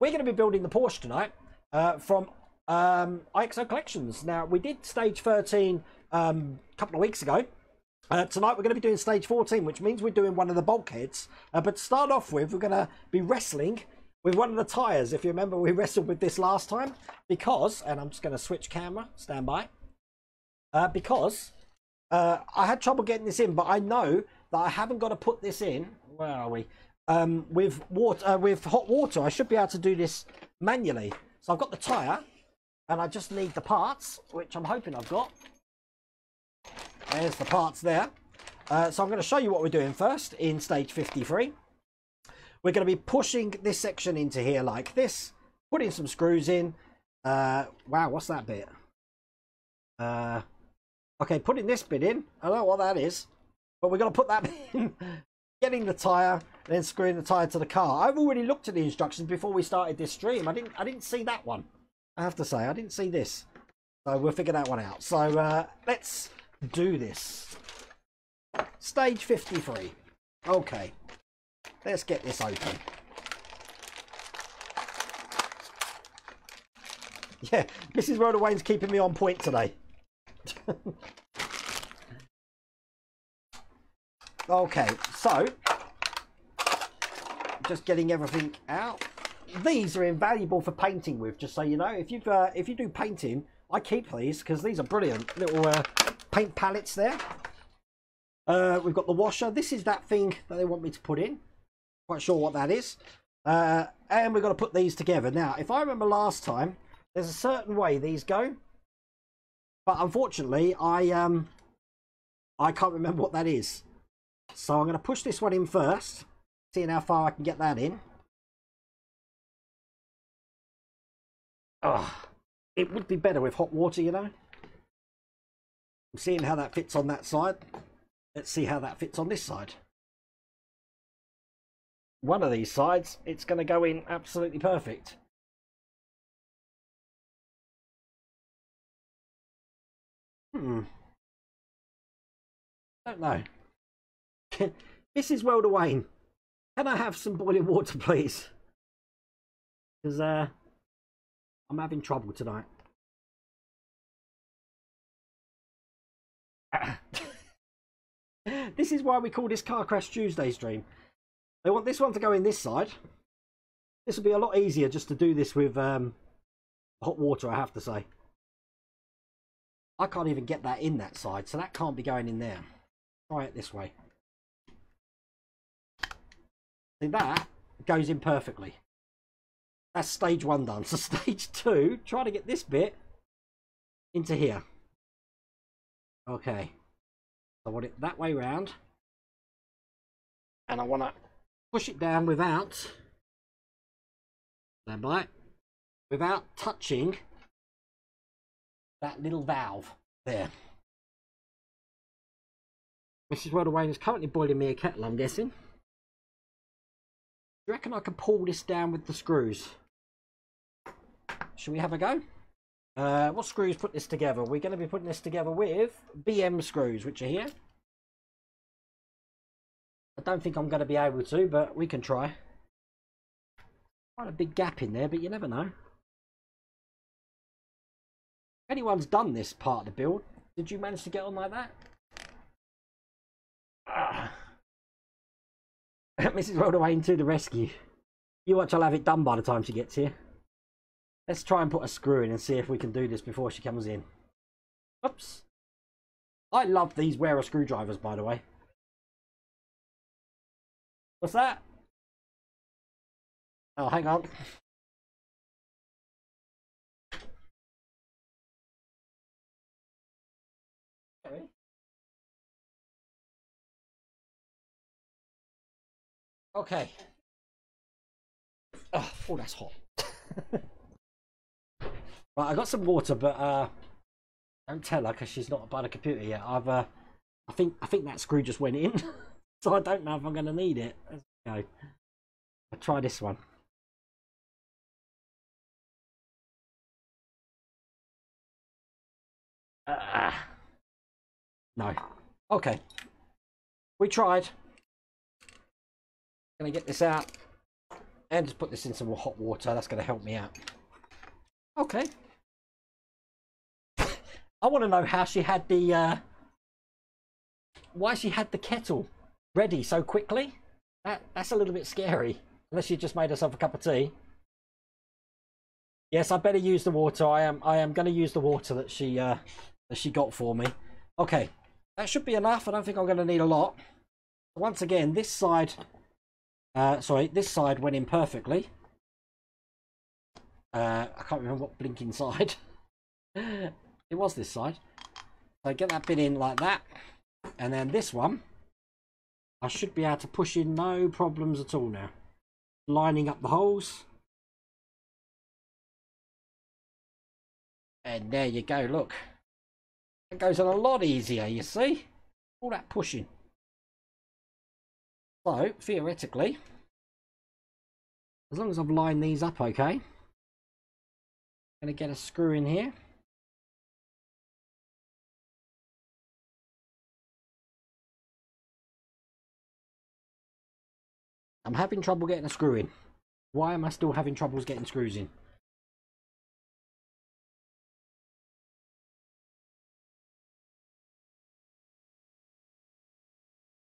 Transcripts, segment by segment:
we're going to be building the Porsche tonight uh, from um, IXO Collections. Now, we did stage 13 um, a couple of weeks ago. Uh, tonight we're going to be doing stage 14, which means we're doing one of the bulkheads. Uh, but to start off with, we're going to be wrestling with one of the tyres. If you remember, we wrestled with this last time because, and I'm just going to switch camera, stand by, uh, because uh, I had trouble getting this in, but I know that I haven't got to put this in. Where are we? Um, with water, uh, with hot water, I should be able to do this manually. So I've got the tyre, and I just need the parts, which I'm hoping I've got. There's the parts there. Uh, so I'm going to show you what we're doing first in stage 53. We're going to be pushing this section into here like this, putting some screws in. Uh, wow, what's that bit? Uh, okay, putting this bit in. I don't know what that is, but we're going to put that in. Getting the tyre, then screwing the tyre to the car. I've already looked at the instructions before we started this stream. I didn't. I didn't see that one. I have to say, I didn't see this. So we'll figure that one out. So uh, let's do this. Stage 53. Okay. Let's get this open. Yeah, Mrs. World of Wayne's keeping me on point today. okay, so just getting everything out. These are invaluable for painting with, just so you know. If you uh, if you do painting, I keep these because these are brilliant little uh, paint palettes there. Uh, we've got the washer. This is that thing that they want me to put in. Quite sure what that is. Uh, and we've got to put these together. Now, if I remember last time, there's a certain way these go. But unfortunately, I um, I can't remember what that is. So I'm going to push this one in first, seeing how far I can get that in. Oh, it would be better with hot water, you know. I'm seeing how that fits on that side. Let's see how that fits on this side. One of these sides, it's going to go in absolutely perfect. Hmm. Don't know. Mrs. World of Wayne, can I have some boiling water, please? Because uh, I'm having trouble tonight. this is why we call this Car Crash Tuesday stream. They want this one to go in this side. This will be a lot easier just to do this with um, hot water, I have to say. I can't even get that in that side, so that can't be going in there. Try it this way. See, that goes in perfectly. That's stage one done. So stage two, try to get this bit into here. Okay. I want it that way round. And I want to push it down without, stand by, without touching that little valve there. Mrs. World of Wayne is currently boiling me a kettle, I'm guessing. You reckon I can pull this down with the screws? Should we have a go? Uh, what screws put this together? We're going to be putting this together with BM screws, which are here. I don't think I'm going to be able to, but we can try. Quite a big gap in there, but you never know. Anyone's done this part of the build, did you manage to get on like that? Ah. Mrs. World of Wayne to the rescue. You watch, I'll have it done by the time she gets here. Let's try and put a screw in and see if we can do this before she comes in. Oops. I love these Wera screwdrivers, by the way. What's that? Oh, hang on. Okay. Oh, oh that's hot. right, I got some water, but uh, don't tell her because she's not by the computer yet. I've, uh, I think, I think that screw just went in, so I don't know if I'm going to need it. Let's go. I'll try this one. Uh, no. Okay. We tried. Gonna get this out. And just put this in some hot water. That's to help me out. Okay. I want to know how she had the... Uh, why she had the kettle ready so quickly. That, that's a little bit scary. Unless she just made herself a cup of tea. Yes, I better use the water. I am I am going to use the water that she uh, that she got for me. Okay, that should be enough. I don't think I'm going to need a lot. Once again, this side, uh, sorry, this side went in perfectly. Uh, I can't remember what blinking side. it was this side. So get that bit in like that. And then this one, I should be able to push in no problems at all now. Lining up the holes. And there you go, look. It goes on a lot easier, you see? All that pushing. So, theoretically, as long as I've lined these up okay, I'm going to get a screw in here. I'm having trouble getting a screw in. Why am I still having troubles getting screws in?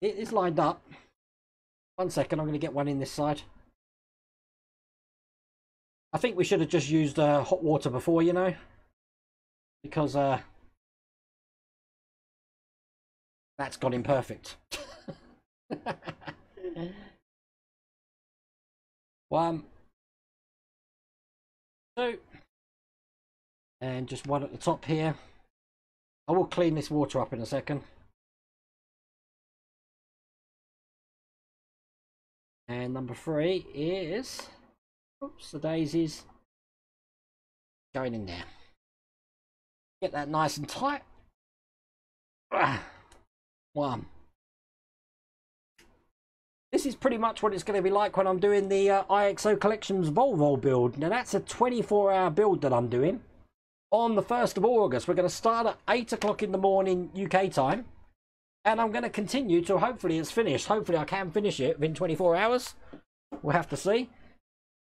It is lined up. One second, I'm going to get one in this side. I think we should have just used uh, hot water before, you know. Because uh, that's gone in perfect. one, two, and just one at the top here. I will clean this water up in a second. And number three is, oops, the daisies going in there. Get that nice and tight. One. This is pretty much what it's going to be like when I'm doing the uh, IXO Collections Volvo build. Now that's a 24 hour build that I'm doing. On the 1st of August, we're going to start at 8 o'clock in the morning UK time. And I'm going to continue till hopefully it's finished. Hopefully I can finish it within 24 hours. We'll have to see.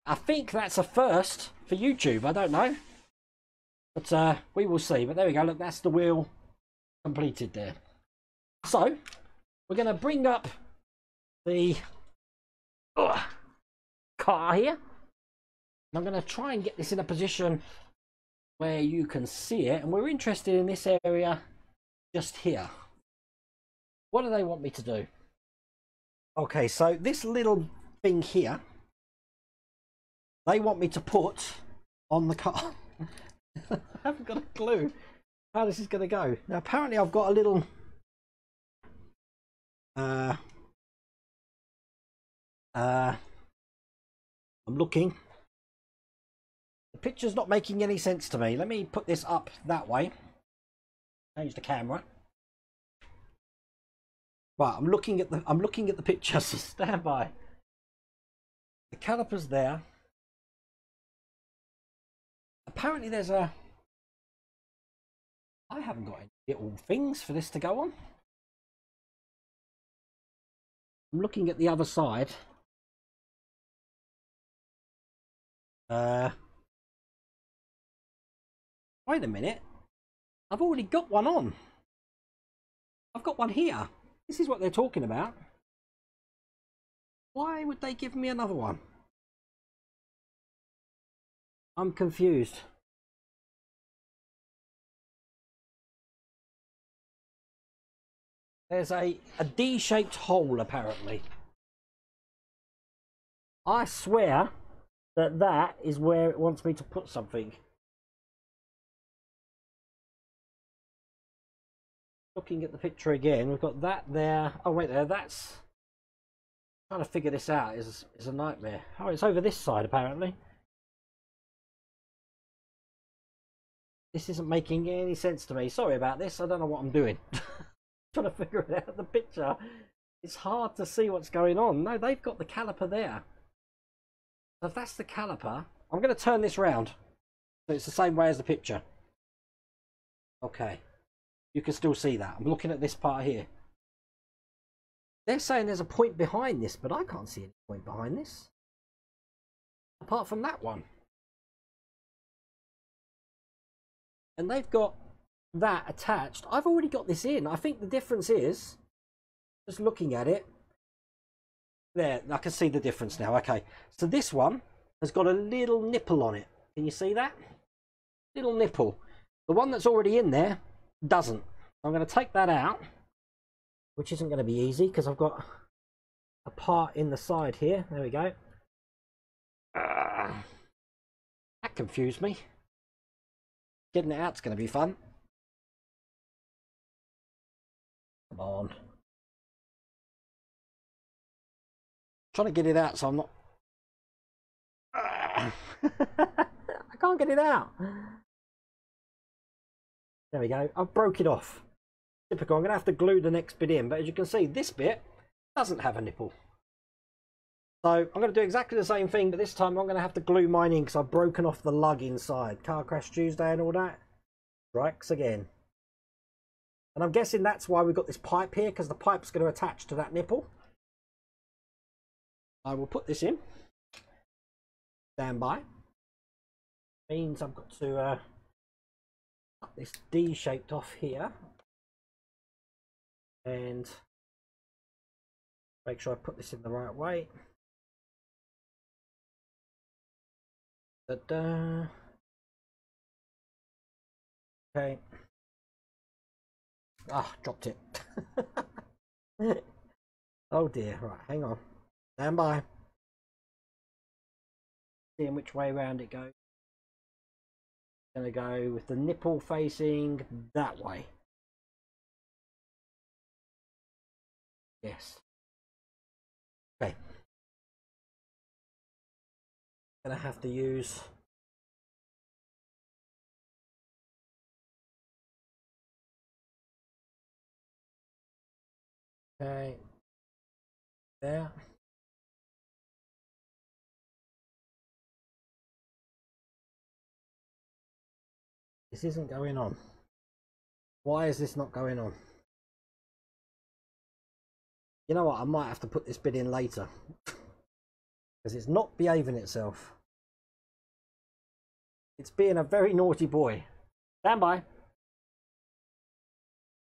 I think that's a first for YouTube. I don't know. But uh, we will see. But there we go. Look, that's the wheel completed there. So, we're going to bring up the uh, car here. I'm going to try and get this in a position where you can see it. And we're interested in this area just here. What do they want me to do? Okay, so this little thing here, they want me to put on the car. I haven't got a clue how this is going to go. Now, apparently I've got a little... Uh, uh, I'm looking. The picture's not making any sense to me. Let me put this up that way. Change the camera. Right, I'm looking at the I'm looking at the picture, so stand by. The caliper's there. Apparently there's a I haven't got any little things for this to go on. I'm looking at the other side. Uh, wait a minute. I've already got one on. I've got one here. This is what they're talking about. Why would they give me another one? I'm confused. There's a, a D-shaped hole apparently. I swear that that is where it wants me to put something. Looking at the picture again, we've got that there. Oh wait there, that's trying to figure this out is is a nightmare. Oh, it's over this side apparently. This isn't making any sense to me. Sorry about this. I don't know what I'm doing. trying to figure it out the picture. It's hard to see what's going on. No, they've got the caliper there. So if that's the caliper, I'm going to turn this round. So it's the same way as the picture. Okay. You can still see that. I'm looking at this part here. They're saying there's a point behind this, but I can't see any point behind this. apart from that one. And they've got that attached. I've already got this in. I think the difference is, just looking at it, there, I can see the difference now. Okay, so this one has got a little nipple on it. Can you see that? Little nipple. The one that's already in there doesn't. I'm going to take that out, which isn't going to be easy because I've got a part in the side here. There we go. Uh, that confused me. Getting it out's going to be fun. Come on. trying to get it out so I'm not. I can't get it out. There we go. I've broke it off. Typical. I'm going to have to glue the next bit in. But as you can see, this bit doesn't have a nipple. So I'm going to do exactly the same thing, but this time I'm going to have to glue mine in because I've broken off the lug inside. Car crash Tuesday and all that. Strikes again. And I'm guessing that's why we've got this pipe here because the pipe's going to attach to that nipple. I will put this in. Stand by. Means I've got to uh, cut this D shaped off here. And make sure I put this in the right way. Da -da. Okay. Ah, dropped it. oh dear. Right, hang on. Stand by. Seeing which way around it goes. Gonna go with the nipple facing that way. Yes. Okay. Gonna have to use Okay. There. This isn't going on. Why is this not going on? You know what? I might have to put this bit in later. Because it's not behaving itself. It's being a very naughty boy. Stand by.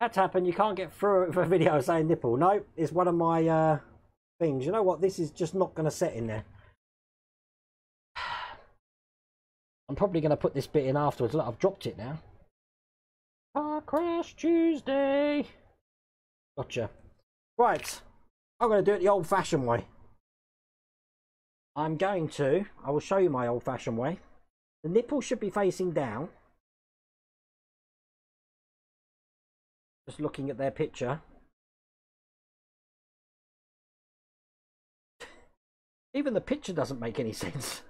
That's happened. You can't get through it for a video saying nipple. No, it's one of my uh, things. You know what? This is just not going to set in there. I'm probably going to put this bit in afterwards. Look, I've dropped it now. Car crash Tuesday. Gotcha. Right. I'm going to do it the old fashioned way. I'm going to, I will show you my old fashioned way. The nipple should be facing down. Just looking at their picture. Even the picture doesn't make any sense.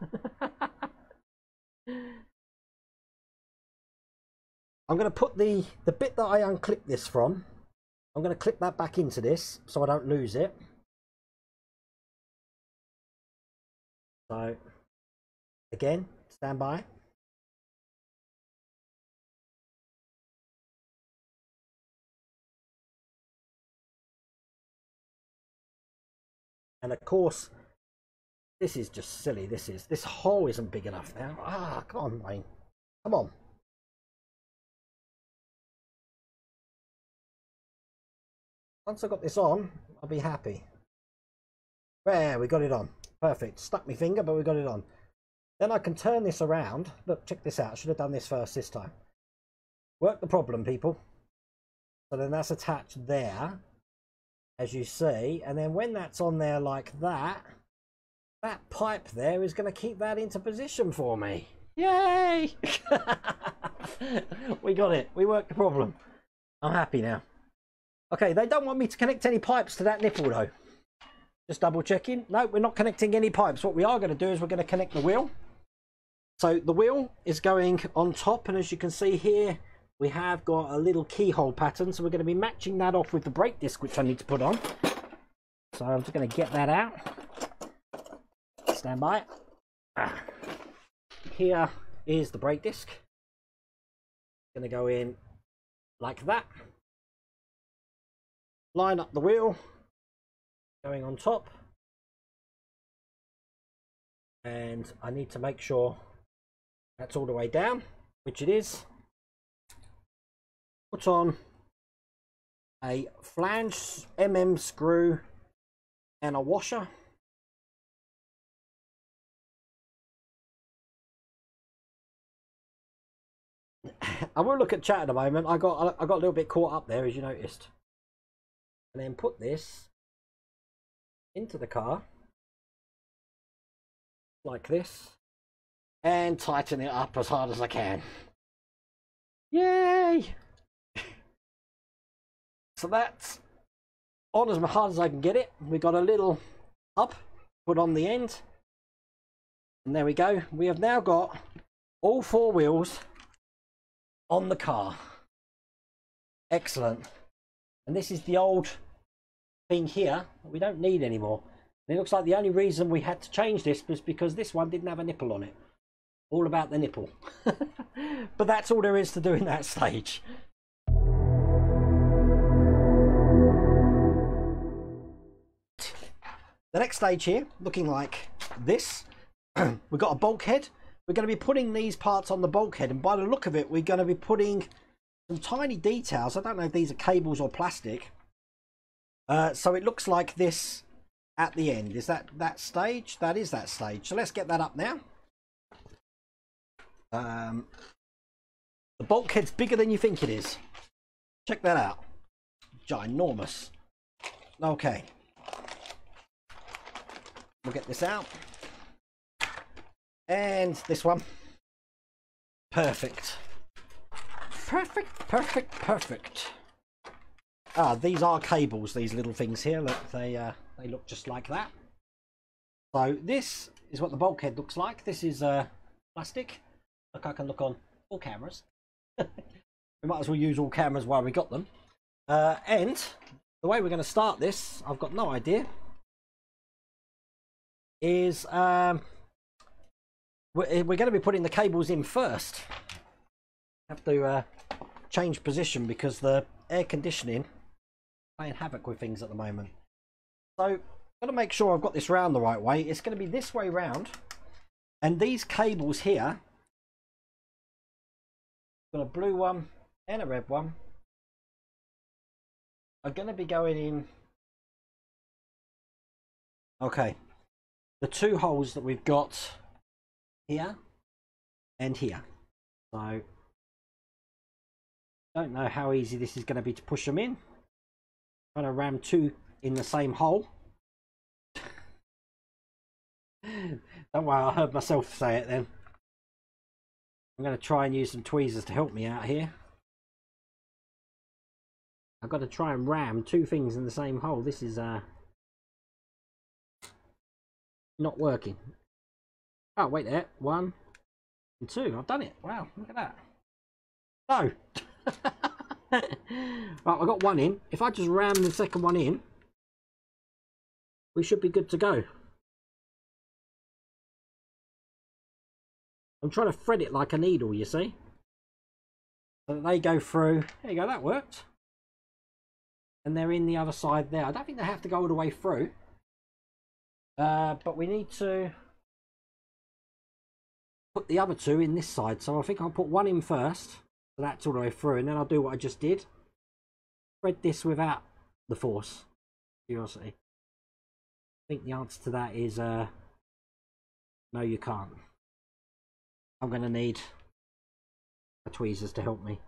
I'm going to put the, the bit that I unclipped this from, I'm going to clip that back into this so I don't lose it. So, again, stand by. And of course, this is just silly. This is this hole isn't big enough now. Ah, come on, Wayne. Come on. Once I got this on, I'll be happy. There, we got it on. Perfect. Stuck my finger, but we got it on. Then I can turn this around. Look, check this out. I should have done this first this time. Work the problem, people. So then that's attached there, as you see. And then when that's on there like that, that pipe there is going to keep that into position for me. Yay! we got it. We worked the problem. I'm happy now. Okay, they don't want me to connect any pipes to that nipple though. Just double checking. No, we're not connecting any pipes. What we are going to do is we're going to connect the wheel. So the wheel is going on top and as you can see here, we have got a little keyhole pattern. So we're going to be matching that off with the brake disc, which I need to put on. So I'm just going to get that out. Stand by. Ah. Here is the brake disc. Going to go in like that. Line up the wheel. Going on top. and I need to make sure that's all the way down, which it is. Put on a flange mm screw and a washer. I will look at chat at the moment. I got I got a little bit caught up there, as you noticed. And then put this into the car like this and tighten it up as hard as I can. Yay! so that's on as hard as I can get it. We got a little up put on the end. And there we go. We have now got all four wheels on the car. Excellent. And this is the old thing here we don't need anymore. And it looks like the only reason we had to change this was because this one didn't have a nipple on it. All about the nipple. but that's all there is to do in that stage. The next stage here, looking like this. We've got a bulkhead we're going to be putting these parts on the bulkhead and by the look of it we're going to be putting some tiny details i don't know if these are cables or plastic uh, so it looks like this at the end. Is that that stage? That is that stage. So let's get that up now. Um, the bulkhead's bigger than you think it is. Check that out. Ginormous. Okay. We'll get this out. And this one. Perfect. Perfect, perfect, perfect. Ah, these are cables, these little things here. Look, they, uh, they look just like that. So this is what the bulkhead looks like. This is uh, plastic. Look, I can look on all cameras. we might as well use all cameras while we got them. Uh, and the way we're going to start this, I've got no idea, is um, we're, eh, we're going to be putting the cables in first. Have to uh, change position because the air conditioning playing havoc with things at the moment. So, got to make sure I've got this round the right way. It's going to be this way round. And these cables here, got a blue one and a red one, are going to be going in. Okay, the two holes that we've got here and here. So don't know how easy this is going to be to push them in. Trying to ram two in the same hole. don't worry, I heard myself say it then. I'm going to try and use some tweezers to help me out here. I've got to try and ram two things in the same hole. This is uh, not working. Oh, wait there. One and two. I've done it. Wow, look at that. No. right, I got one in. If I just ram the second one in, we should be good to go. I'm trying to thread it like a needle, you see. So they go through. There you go, that worked. And they're in the other side there. I don't think they have to go all the way through. Uh, but we need to put the other two in this side. So I think I'll put one in first. So that's all the way through. And then I'll do what I just did. Thread this without the force. Curiosity. I think the answer to that is uh, no, you can't. I'm to need a tweezers to help me.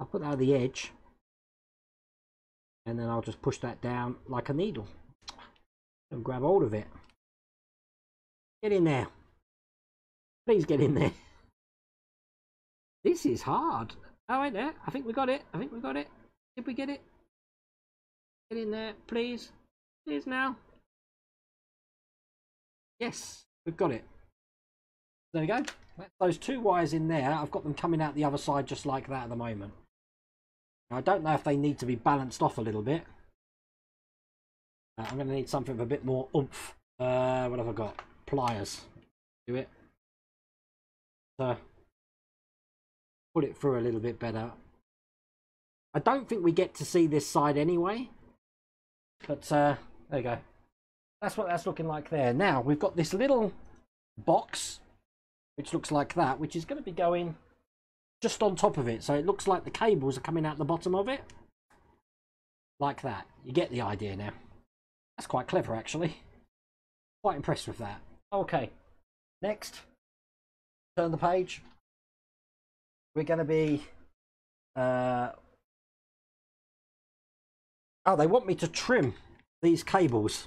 I'll put that at the edge. And then I'll just push that down like a needle. And grab hold of it. Get in there. Please get in there. This is hard. Oh, wait there. I think we got it. I think we got it. Did we get it? Get in there, please. Please now. Yes, we've got it. There we go. those two wires in there. I've got them coming out the other side just like that at the moment. I don't know if they need to be balanced off a little bit. Uh, I'm going to need something with a bit more oomph. Uh, what have I got? Pliers. Do it put it through a little bit better. I don't think we get to see this side anyway. But uh, there you go. That's what that's looking like there. Now, we've got this little box, which looks like that, which is going to be going just on top of it. So it looks like the cables are coming out the bottom of it. Like that. You get the idea now. That's quite clever, actually. Quite impressed with that. Okay. Next. Turn the page. We're going to be... Uh... Oh, they want me to trim these cables.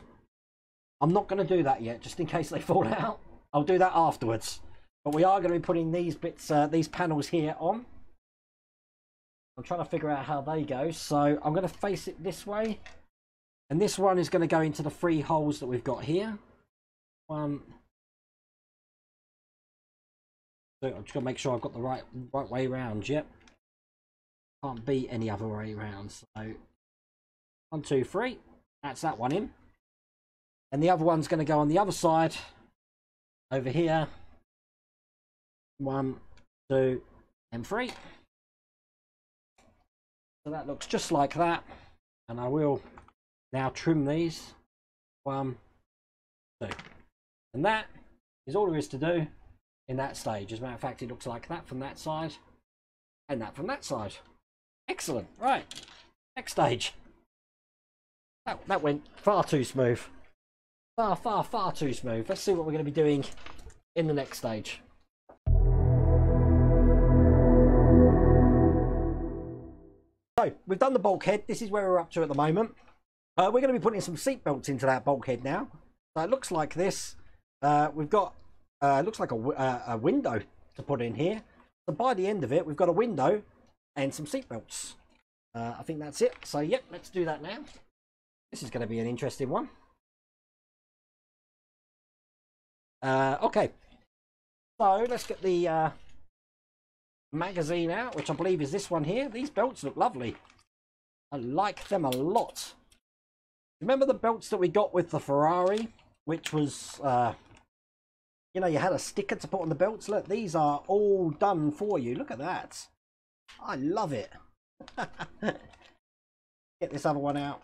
I'm not going to do that yet, just in case they fall out. I'll do that afterwards. But we are going to be putting these bits, uh, these panels here on. I'm trying to figure out how they go. So I'm going to face it this way. And this one is going to go into the three holes that we've got here. One. So I'm just going to make sure I've got the right right way around. Yep. Can't be any other way around. So one, two, three. That's that one in. And the other one's going to go on the other side over here. One, two, and three. So that looks just like that. And I will now trim these. One, two. And that is all there is to do in that stage. As a matter of fact, it looks like that from that side and that from that side. Excellent. Right. Next stage. That, that went far too smooth. Far, far, far too smooth. Let's see what we're going to be doing in the next stage. So, we've done the bulkhead. This is where we're up to at the moment. Uh, we're going to be putting some seat belts into that bulkhead now. So it looks like this. Uh, we've got, uh, looks like a, uh, a window to put in here. So by the end of it, we've got a window and some seat belts. Uh, I think that's it. So, yep, let's do that now. This is going to be an interesting one. Uh, okay. So, let's get the uh, magazine out, which I believe is this one here. These belts look lovely. I like them a lot. Remember the belts that we got with the Ferrari, which was, uh, you know, you had a sticker to put on the belts. Look, these are all done for you. Look at that. I love it. Get this other one out.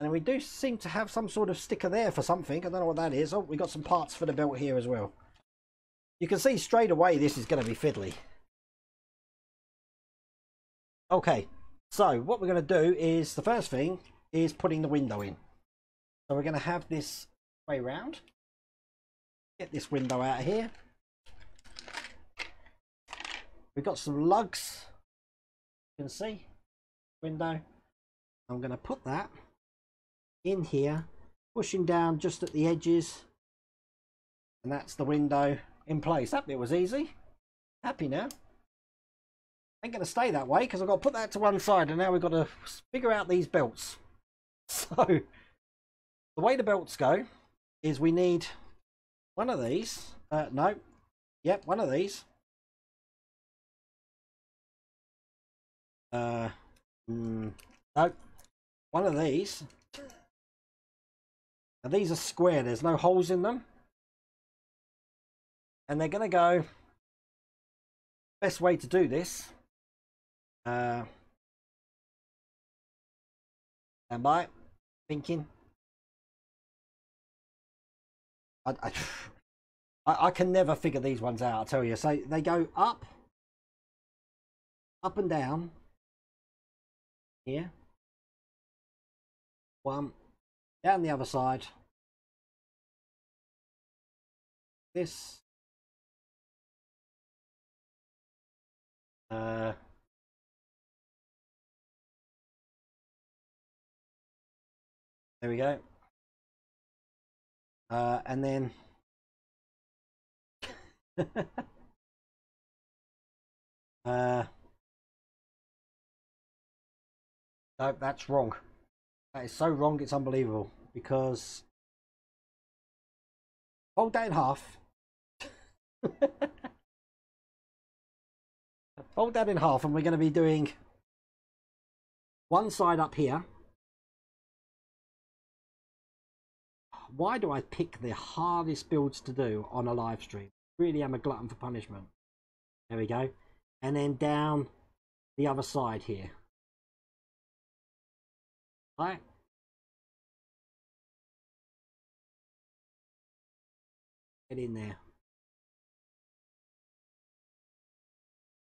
And we do seem to have some sort of sticker there for something. I don't know what that is. Oh, we got some parts for the belt here as well. You can see straight away this is going to be fiddly. Okay, so what we're going to do is, the first thing is putting the window in. So we're going to have this way round. Get this window out of here. We've got some lugs. You can see. Window. I'm going to put that in here. Pushing down just at the edges. And that's the window in place. That bit was easy. Happy now. Ain't going to stay that way because I've got to put that to one side and now we've got to figure out these belts. So the way the belts go is we need one of these. Uh, no. Yep, one of these. Uh, mm, no. One of these. And these are square. There's no holes in them. And they're going to go... Best way to do this. Uh, am I thinking? I, I, I can never figure these ones out. I tell you. So they go up, up and down. Here. One. Down the other side. This. Uh. There we go. Uh, and then uh, no, that's wrong. That is so wrong, it's unbelievable. Because fold that in half. fold that in half, and we're going to be doing one side up here why do I pick the hardest builds to do on a live stream? Really am a glutton for punishment. There we go. And then down the other side here. Right? Get in there.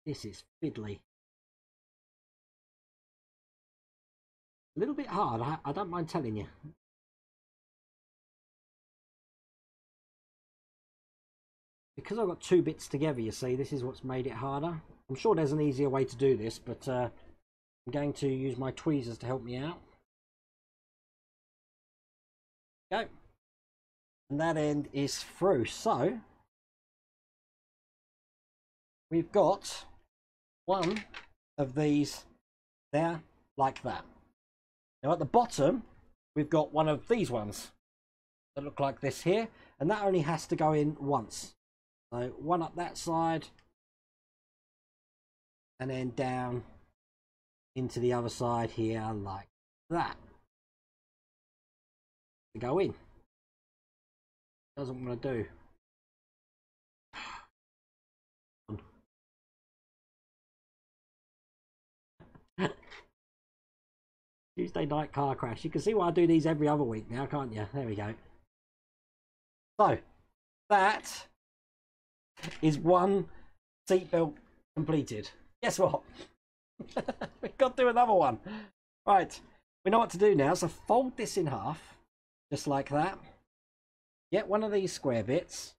This is fiddly. A little bit hard, I, I don't mind telling you. Because I've got two bits together, you see, this is what's made it harder. I'm sure there's an easier way to do this, but uh, I'm going to use my tweezers to help me out. Go. And that end is through. So, we've got one of these there like that. Now at the bottom, we've got one of these ones that look like this here, and that only has to go in once. So one up that side, and then down into the other side here like that. To go in. Doesn't want to do. Tuesday night car crash. You can see why I do these every other week now, can't you? There we go. So, that is one seatbelt completed. Guess what? We've got to do another one. Right, we know what to do now. So fold this in half, just like that. Get one of these square bits,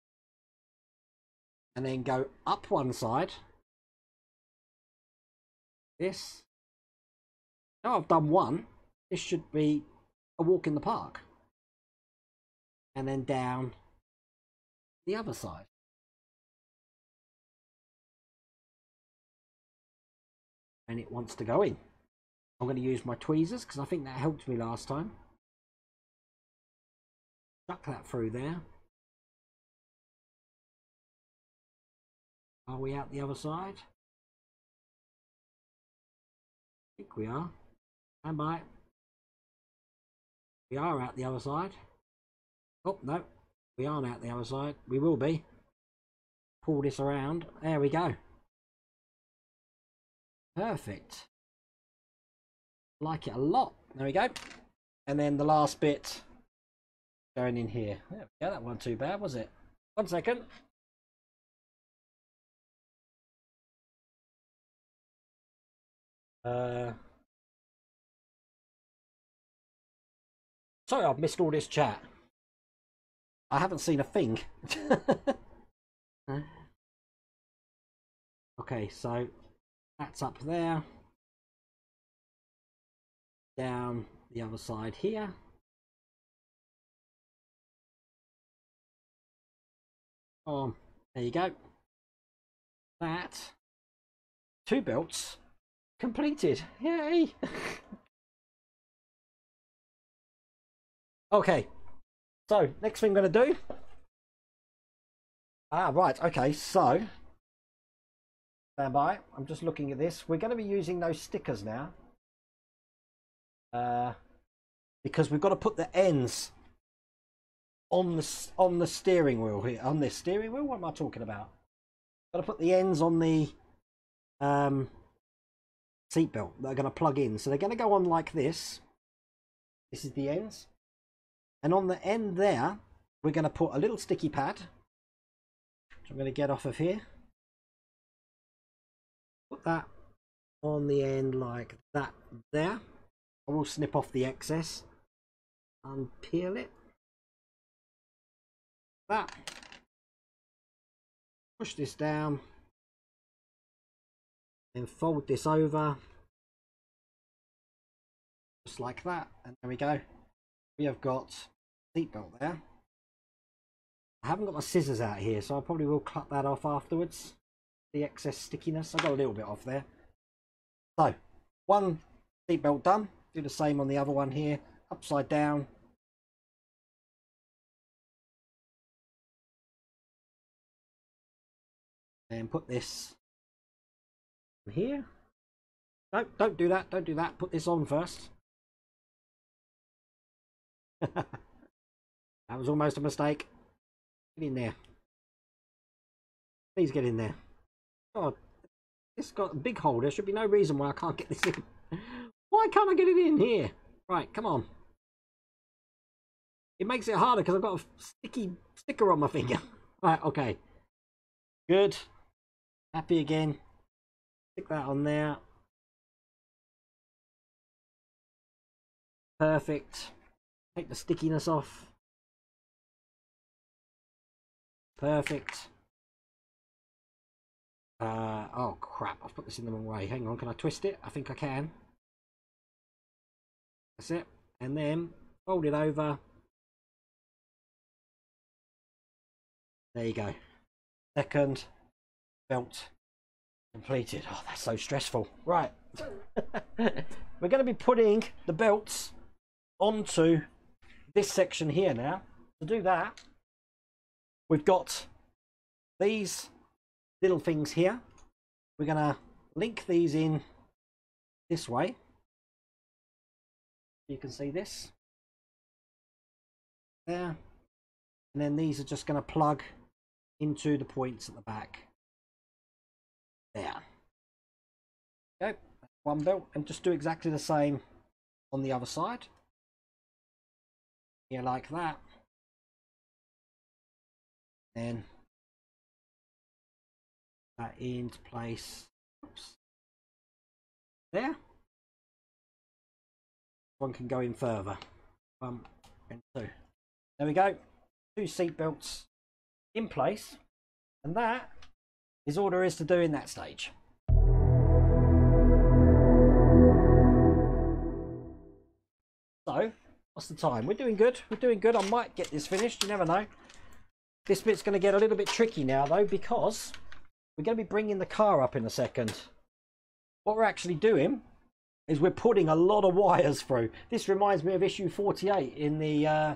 and then go up one side. This. Now I've done one, this should be a walk in the park. And then down the other side. And it wants to go in. I'm going to use my tweezers because I think that helped me last time. Chuck that through there. Are we out the other side? I think we are. Stand by. We are out the other side. Oh, no. We aren't out the other side. We will be. Pull this around. There we go. Perfect. Like it a lot. There we go. And then the last bit going in here. There we go. That wasn't too bad, was it? One second. Uh... Sorry I've missed all this chat. I haven't seen a thing. okay, so that's up there. Down the other side here. Oh, there you go. That. Two belts completed. Yay! Okay, so next thing I'm going to do. Ah, right, okay, so. Stand by. I'm just looking at this. We're going to be using those stickers now. Uh, because we've got to put the ends on the on the steering wheel here. On this steering wheel, what am I talking about? Got to put the ends on the um, seatbelt that are going to plug in. So they're going to go on like this. This is the ends. And on the end there, we're going to put a little sticky pad. Which I'm going to get off of here. Put that on the end like that there. I will snip off the excess. and peel it. That. Push this down. Then fold this over. Just like that. And there we go we have got seatbelt there. I haven't got my scissors out here, so I probably will cut that off afterwards. The excess stickiness. I got a little bit off there. So, one seatbelt done. Do the same on the other one here. Upside down. And put this here. No, don't do that. Don't do that. Put this on first. that was almost a mistake. Get in there. Please get in there. God, it's got a big hole. There should be no reason why I can't get this in. Why can't I get it in here? Right, come on. It makes it harder because I've got a sticky sticker on my finger. Right, okay. Good. Happy again. Stick that on there. Perfect. Take the stickiness off. Perfect. Uh, oh crap, I've put this in the wrong way. Hang on, can I twist it? I think I can. That's it. And then fold it over. There you go. Second belt completed. Oh, that's so stressful. Right. We're going to be putting the belts onto this section here now. To do that, we've got these little things here. We're going to link these in this way. You can see this. There. And then these are just going to plug into the points at the back. There. Okay, one belt, and just do exactly the same on the other side. Yeah, like that. Then Uh, that into place. Oops. There. One can go in further. One and two. There we go. Two seat belts in place. And that is all there is to do in that stage. So, what's the time? We're doing good. We're doing good. I might get this finished. You never know. This bit's going to get a little bit tricky now, though, because we're going to be bringing the car up in a second. What we're actually doing is we're putting a lot of wires through. This reminds me of issue 48 in the uh,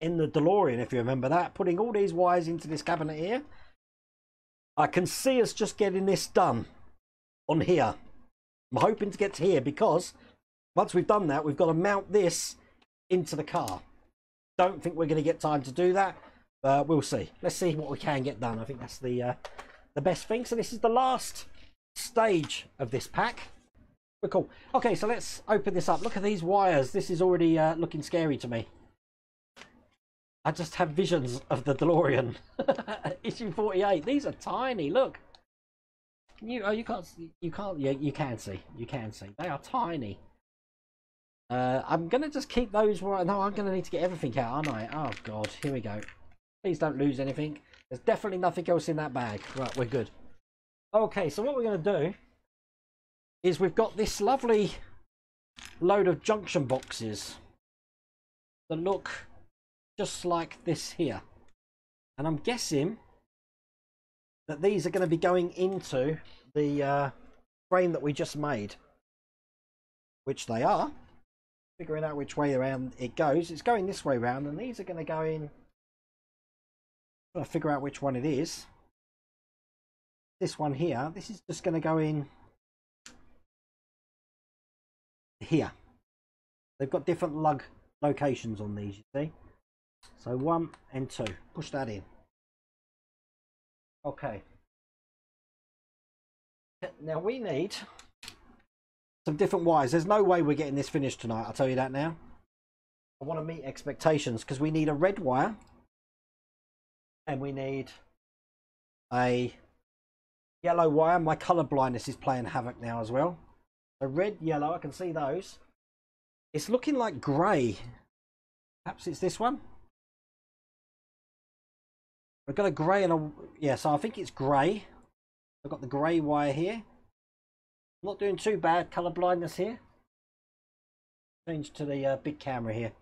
in the DeLorean, if you remember that. Putting all these wires into this cabinet here. I can see us just getting this done on here. I'm hoping to get to here because once we've done that, we've got to mount this into the car. Don't think we're going to get time to do that. Uh, we'll see. Let's see what we can get done. I think that's the uh, the best thing. So this is the last stage of this pack. We're cool. Okay, so let's open this up. Look at these wires. This is already uh, looking scary to me. I just have visions of the DeLorean. Issue 48. These are tiny. Look. Can you? Oh, you can't. You can't. Yeah, you can see. You can see. They are tiny. Uh, I'm gonna just keep those. right. No, I'm gonna need to get everything out, aren't I? Oh God, here we go. Please don't lose anything. There's definitely nothing else in that bag. Right, we're good. Okay, so what we're gonna do is we've got this lovely load of junction boxes that look just like this here. And I'm guessing that these are going to be going into the uh, frame that we just made. Which they are. Figuring out which way around it goes. It's going this way around and these are going to go in... I'll figure out which one it is. This one here. This is just going to go in here. They've got different lug locations on these, you see. So one and two. Push that in. Okay. Now we need some different wires. There's no way we're getting this finished tonight. I'll tell you that now. I want to meet expectations because we need a red wire and we need a yellow wire. My color blindness is playing havoc now as well. So red, yellow, I can see those. It's looking like grey. Perhaps it's this one. We've got a grey and a... Yeah, so I think it's grey. I've got the grey wire here. Not doing too bad colour blindness here. Change to the uh, big camera here.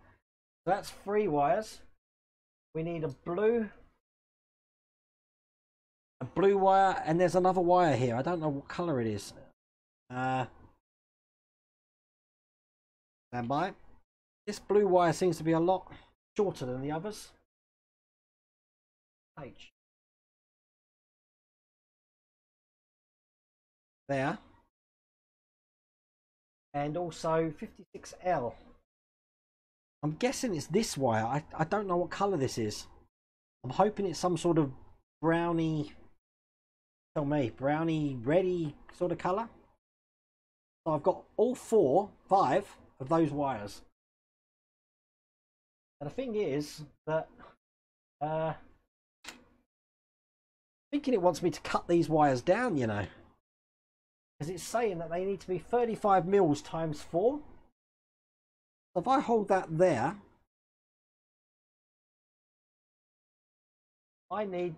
So that's three wires. We need a blue... A blue wire and there's another wire here. I don't know what colour it is. Uh, stand by. This blue wire seems to be a lot shorter than the others. H. There. And also 56L. I'm guessing it's this wire. I, I don't know what colour this is. I'm hoping it's some sort of brownie, tell me, brownie ready sort of colour. So I've got all four, five of those wires. And the thing is that uh, thinking it wants me to cut these wires down, you know. because it's saying that they need to be 35 mils times 4. So if I hold that there, I need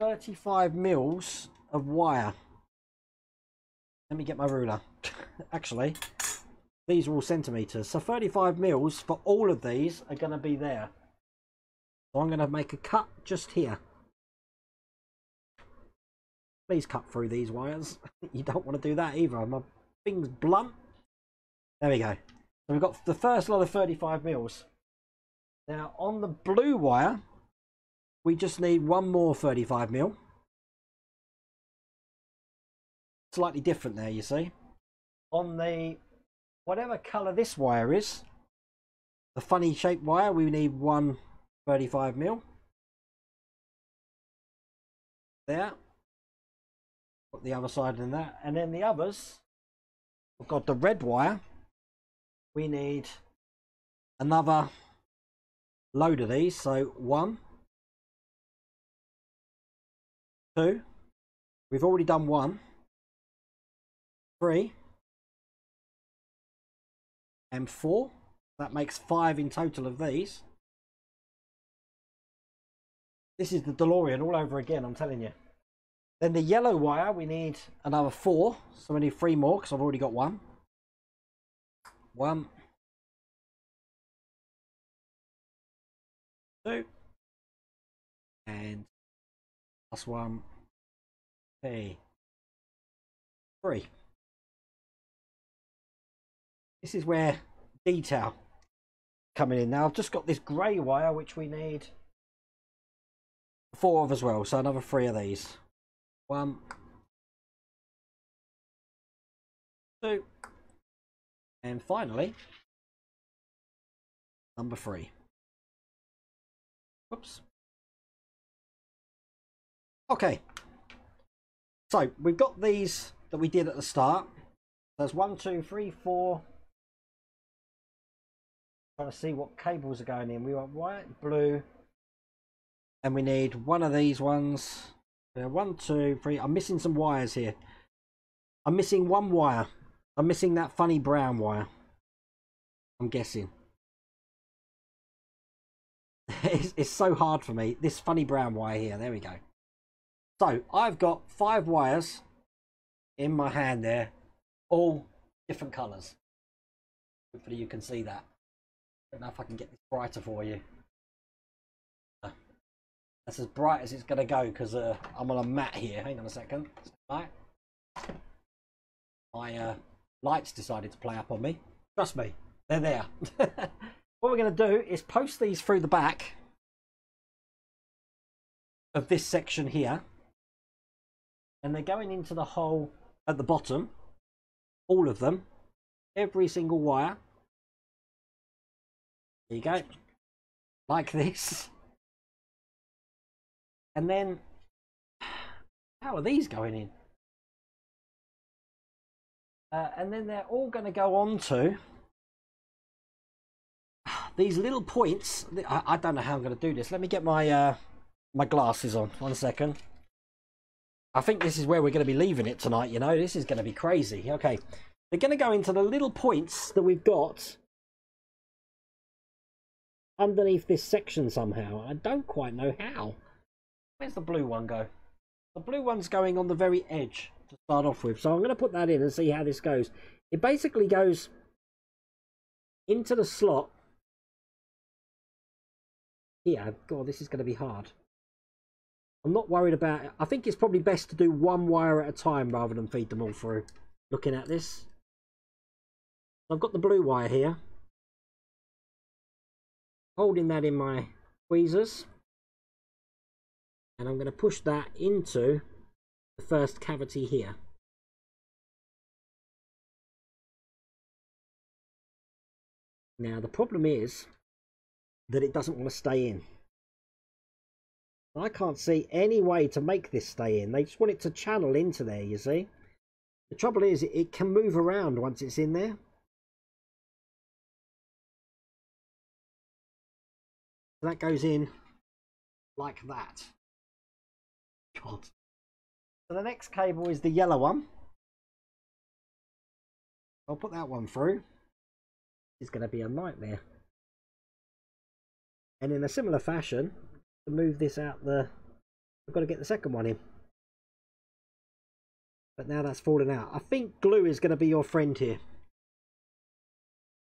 35 mils of wire. Let me get my ruler. Actually, these are all centimeters. So 35 mils for all of these are going to be there. So I'm going to make a cut just here. Please cut through these wires. you don't want to do that either. My thing's blunt. There we go. So we've got the first lot of 35 mils. Now on the blue wire, we just need one more 35 mil. Slightly different there, you see. On the whatever colour this wire is, the funny shaped wire, we need one 35 mil. There. Put the other side in that. And then the others, we've got the red wire. We need another load of these. So one, two. We've already done one. Three. And four. That makes five in total of these. This is the DeLorean all over again, I'm telling you. Then the yellow wire, we need another four. So we need three more because I've already got one. One. Two. And plus one. Three. Three. This is where detail coming in. Now I've just got this grey wire which we need four of as well, so another three of these. One, two, and finally, number three. Whoops. Okay. So we've got these that we did at the start. There's one, two, three, four. Trying to see what cables are going in. We want white, blue, and we need one of these ones. Yeah, one, two, three. I'm missing some wires here. I'm missing one wire. I'm missing that funny brown wire. I'm guessing. it's, it's so hard for me. This funny brown wire here. There we go. So I've got five wires in my hand there, all different colours. Hopefully you can see that. Don't know if I can get this brighter for you. That's as bright as it's going to go because uh, I'm on a mat here. Hang on a second. Right. My uh, lights decided to play up on me. Trust me, they're there. what we're going to do is post these through the back of this section here. And they're going into the hole at the bottom. All of them. Every single wire. There you go. Like this. And then, how are these going in? Uh, and then they're all going to go on to these little points. I, I, don't know how I'm going to do this. Let me get my uh, my glasses on. One second. I think this is where we're going to be leaving it tonight. You know, this is going to be crazy. Okay, they're going to go into the little points that we've got underneath this section somehow. I don't quite know how. Where's the blue one go? The blue one's going on the very edge to start off with. So I'm going to put that in and see how this goes. It basically goes into the slot. Here, God, this is going to be hard. I'm not worried about it. I think it's probably best to do one wire at a time rather than feed them all through. Looking at this. I've got the blue wire here. Holding that in my tweezers and I'm going to push that into the first cavity here. Now the problem is that it doesn't want to stay in. I can't see any way to make this stay in. They just want it to channel into there, you see. The trouble is it can move around once it's in there. That goes in like that. God. So the next cable is the yellow one. I'll put that one through. It's going to be a nightmare. And in a similar fashion, to move this out the... I've got to get the second one in. But now that's fallen out. I think glue is going to be your friend here.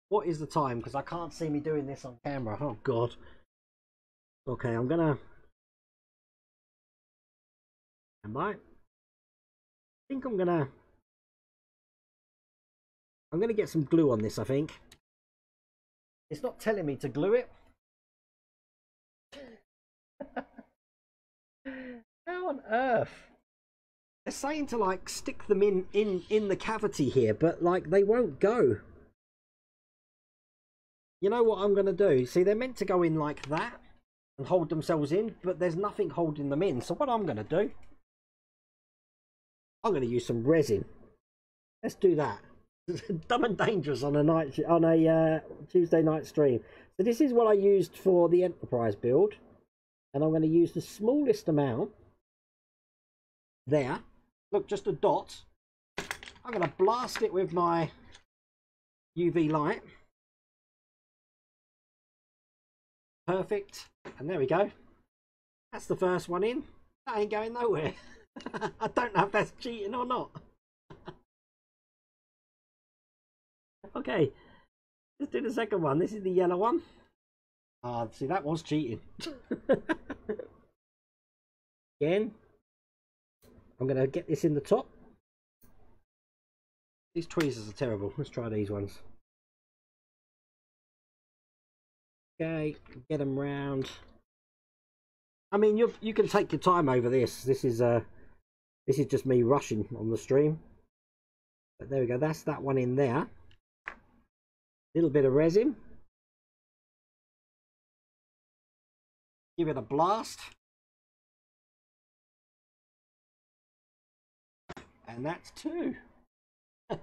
What is the time? Because I can't see me doing this on camera. Oh, God. Okay, I'm going to... Am I? I think I'm going to... I'm going to get some glue on this, I think. It's not telling me to glue it. How on earth? They're saying to like stick them in in in the cavity here, but like they won't go. You know what I'm going to do? See, they're meant to go in like that and hold themselves in, but there's nothing holding them in. So what I'm going to do, I'm going to use some resin. Let's do that. Dumb and dangerous on a night on a uh, Tuesday night stream. So this is what I used for the Enterprise build, and I'm going to use the smallest amount there. Look, just a dot. I'm going to blast it with my UV light. Perfect. And there we go. That's the first one in. That ain't going nowhere. I don't know if that's cheating or not. okay. Let's do the second one. This is the yellow one. Ah, uh, see, that was cheating. Again, I'm going to get this in the top. These tweezers are terrible. Let's try these ones. Okay, get them round. I mean, you you can take your time over this. This is uh, this is just me rushing on the stream. But there we go. That's that one in there. Little bit of resin. Give it a blast. And that's two. I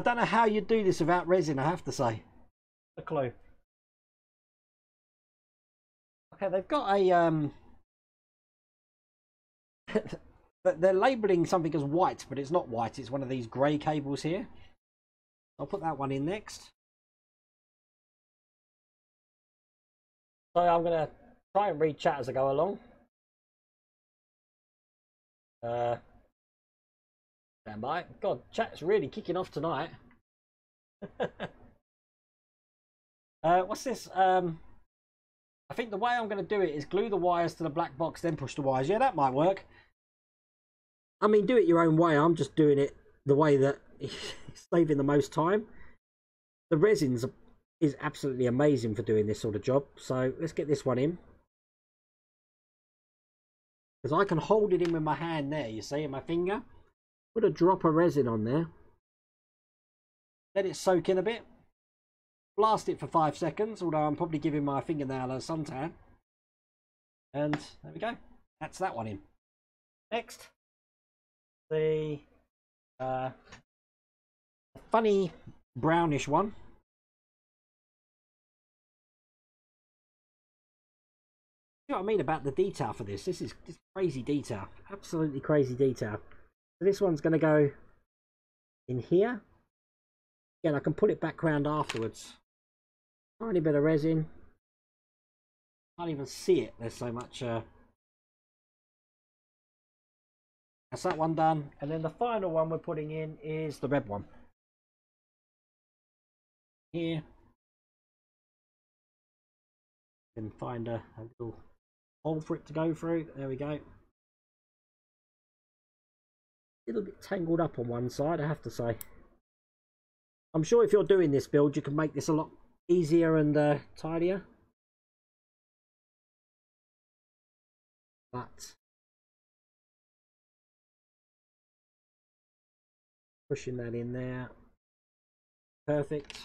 don't know how you do this without resin, I have to say. A clue. Okay, they've got a um they're labeling something as white, but it's not white, it's one of these grey cables here. I'll put that one in next. So I'm gonna try and read chat as I go along. Uh, stand by. God, chat's really kicking off tonight. uh, what's this? Um, I think the way I'm going to do it is glue the wires to the black box, then push the wires. Yeah, that might work. I mean, do it your own way. I'm just doing it the way that saving the most time. The resins is absolutely amazing for doing this sort of job. So let's get this one in. Because I can hold it in with my hand there, you see, in my finger. Put a drop of resin on there. Let it soak in a bit. Blast it for five seconds, although I'm probably giving my fingernail a suntan. And there we go. That's that one in. Next, the uh, funny brownish one. You know what I mean about the detail for this? This is just crazy detail. Absolutely crazy detail. So this one's going to go in here. Again, I can put it back round afterwards. Tiny bit of resin. Can't even see it. There's so much. Uh... That's that one done. And then the final one we're putting in is the red one. Here. Can find a, a little hole for it to go through. There we go. A little bit tangled up on one side, I have to say. I'm sure if you're doing this build, you can make this a lot easier and uh, tidier. But pushing that in there. Perfect.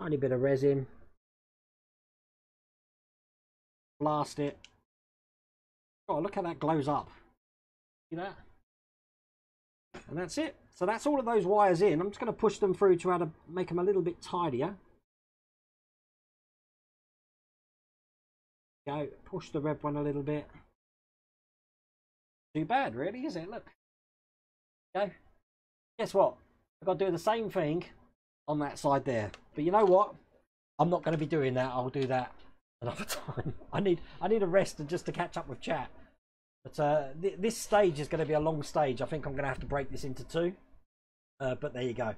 Tiny bit of resin blast it. Oh, look how that glows up. See that? And that's it. So that's all of those wires in. I'm just going to push them through to try to make them a little bit tidier. Go, push the red one a little bit. Too bad, really, is it? Look. Go. Guess what? I've got to do the same thing on that side there. But you know what? I'm not going to be doing that. I'll do that another time. I need I need a rest and just to catch up with chat. But uh, th- this stage is going to be a long stage. I think I'm going to have to break this into two. Uh, but there you go.